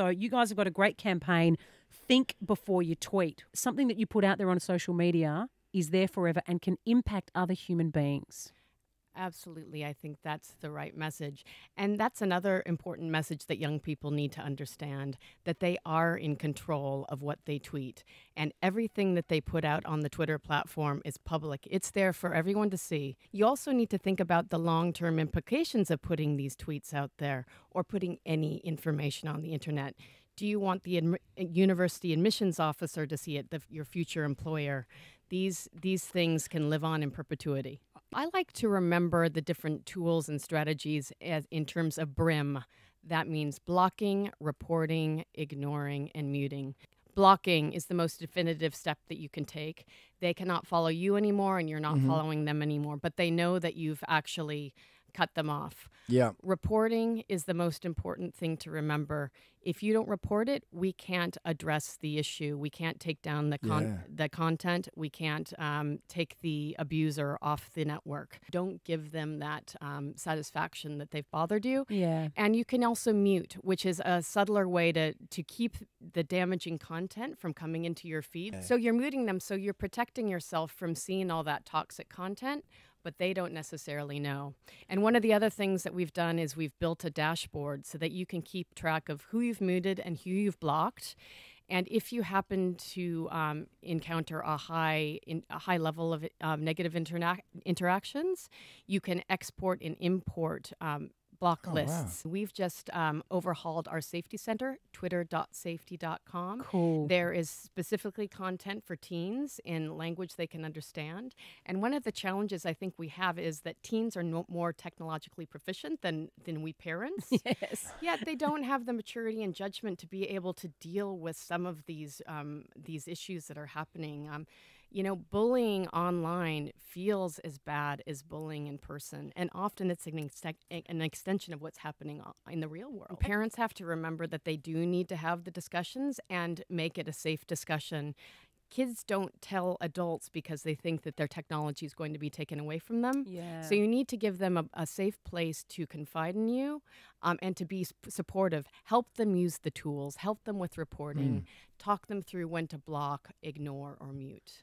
So you guys have got a great campaign. Think before you tweet. Something that you put out there on social media is there forever and can impact other human beings. Absolutely. I think that's the right message. And that's another important message that young people need to understand that they are in control of what they tweet. And everything that they put out on the Twitter platform is public, it's there for everyone to see. You also need to think about the long term implications of putting these tweets out there or putting any information on the internet. Do you want the admi- eh, university admissions officer to see it, the, your future employer? These, these things can live on in perpetuity. I like to remember the different tools and strategies as in terms of BRIM. That means blocking, reporting, ignoring, and muting. Blocking is the most definitive step that you can take. They cannot follow you anymore and you're not Mhm. following them anymore, but they know that you've actually cut them off. Yeah. Reporting is the most important thing to remember. If you don't report it, we can't address the issue. We can't take down the con- Yeah. the content. We can't um, take the abuser off the network. Don't give them that um, satisfaction that they've bothered you. Yeah. And you can also mute, which is a subtler way to to keep the damaging content from coming into your feed. Okay. So you're muting them, so you're protecting yourself from seeing all that toxic content. But they don't necessarily know. And one of the other things that we've done is we've built a dashboard so that you can keep track of who you've muted and who you've blocked. And if you happen to um, encounter a high in, a high level of um, negative interna- interactions, you can export and import um, block Oh, wow. lists. We've just um, overhauled our safety center, twitter.safety.com. Cool. There is specifically content for teens in language they can understand. And one of the challenges I think we have is that teens are no more technologically proficient than, than we parents. yes. Yet they don't have the maturity and judgment to be able to deal with some of these um, these issues that are happening. Um, you know, bullying online feels as bad as bullying in person, and often it's an, ex- an extension of what's happening in the real world. Parents have to remember that they do need to have the discussions and make it a safe discussion. Kids don't tell adults because they think that their technology is going to be taken away from them. Yeah. So you need to give them a, a safe place to confide in you um, and to be supportive. Help them use the tools, help them with reporting, talk them through when to block, ignore, or mute.